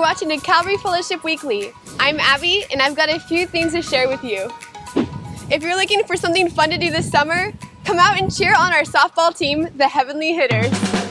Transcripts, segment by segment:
watching the Calvary Fellowship Weekly. I'm Abby, and I've got a few things to share with you. If you're looking for something fun to do this summer, come out and cheer on our softball team, the Heavenly Hitters.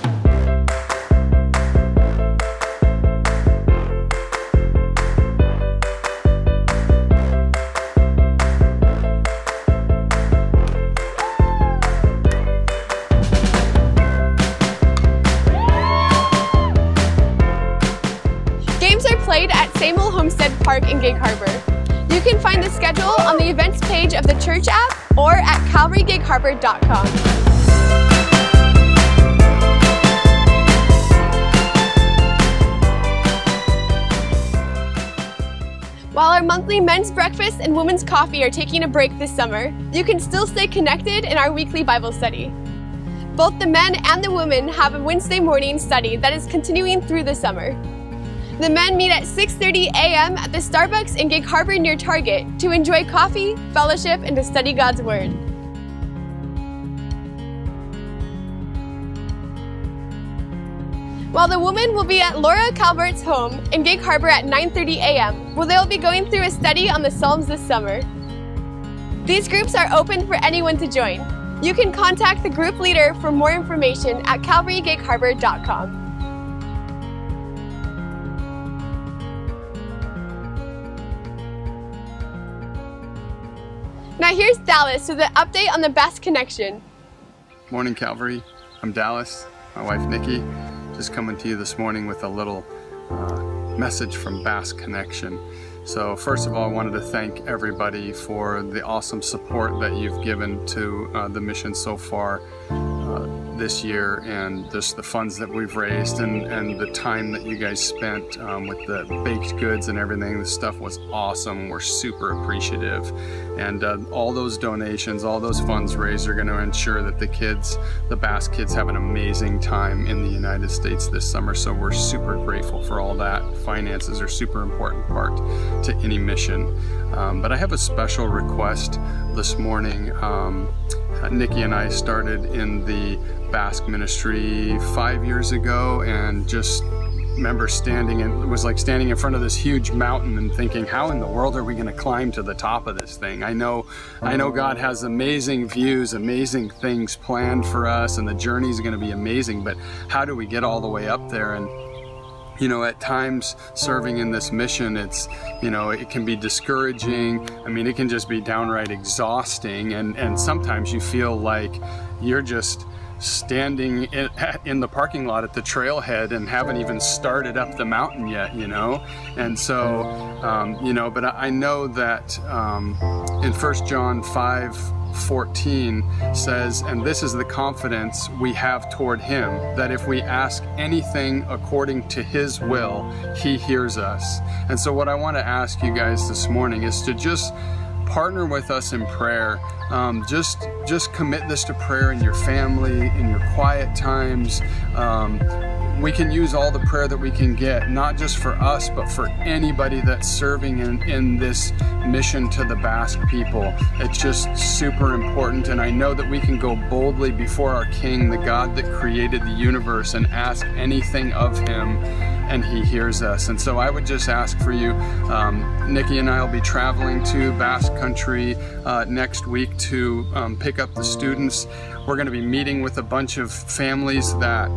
Sehmel Homestead Park in Gig Harbor. You can find the schedule on the events page of the church app or at calvarygigharbor.com. While our monthly men's breakfast and women's coffee are taking a break this summer, you can still stay connected in our weekly Bible study. Both the men and the women have a Wednesday morning study that is continuing through the summer. The men meet at 6:30 a.m. at the Starbucks in Gig Harbor near Target to enjoy coffee, fellowship, and to study God's Word. While the women will be at Laura Calvert's home in Gig Harbor at 9:30 a.m., where they'll be going through a study on the Psalms this summer. These groups are open for anyone to join. You can contact the group leader for more information at calvarygigharbor.com. Now here's Dallas with an update on the Basque Connection. Morning, Calvary. I'm Dallas, my wife Nikki, just coming to you this morning with a little uh, message from Basque Connection. So, first of all, I wanted to thank everybody for the awesome support that you've given to uh, the mission so far this year and just the funds that we've raised and, and the time that you guys spent um, with the baked goods and everything. The stuff was awesome. We're super appreciative. And uh, all those donations, all those funds raised are going to ensure that the kids, the Basque kids, have an amazing time in the United States this summer. So we're super grateful for all that. Finances are super important part to any mission. Um, but I have a special request this morning. Um, Uh, Nikki and I started in the Basque ministry five years ago and just remember standing and it was like standing in front of this huge mountain and thinking how in the world are we going to climb to the top of this thing? I know i know god has amazing views amazing things planned for us and the journey is going to be amazing but how do we get all the way up there? And you know at times serving in this mission it's you know it can be discouraging i mean it can just be downright exhausting and and sometimes you feel like you're just standing in, in, the parking lot at the trailhead and haven't even started up the mountain yet, you know? And so, um, you know, but I know that um, in First John 5 14 says, and this is the confidence we have toward Him, that if we ask anything according to His will, He hears us. And so, what I want to ask you guys this morning is to just partner with us in prayer. Um, just just commit this to prayer in your family, in your quiet times. Um, we can use all the prayer that we can get, not just for us, but for anybody that's serving in, in this mission to the Basque people. It's just super important, and I know that we can go boldly before our King, the God that created the universe, and ask anything of Him, and He hears us. And so I would just ask for you, um, Nikki and I will be traveling to Basque Country uh, next week to um, pick up the students. We're going to be meeting with a bunch of families that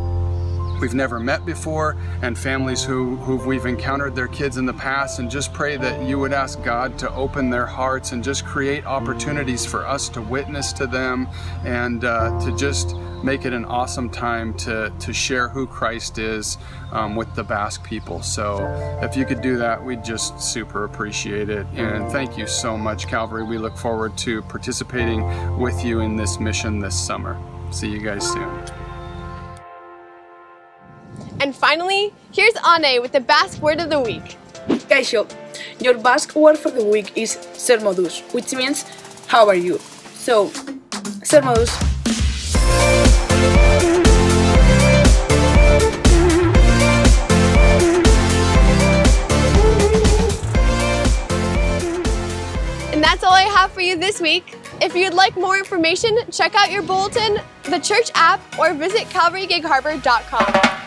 we've never met before and families who, who we've encountered their kids in the past and just pray that you would ask God to open their hearts and just create opportunities for us to witness to them and uh, to just make it an awesome time to, to share who Christ is um, with the Basque people. So if you could do that, we'd just super appreciate it. And thank you so much, Calvary. We look forward to participating with you in this mission this summer. See you guys soon. And finally, here's Ane with the Basque word of the week. Kaixo, your Basque word for the week is zer moduz, which means how are you? So, zer moduz. And that's all I have for you this week. If you'd like more information, check out your bulletin, the church app, or visit calvarygigharbor.com.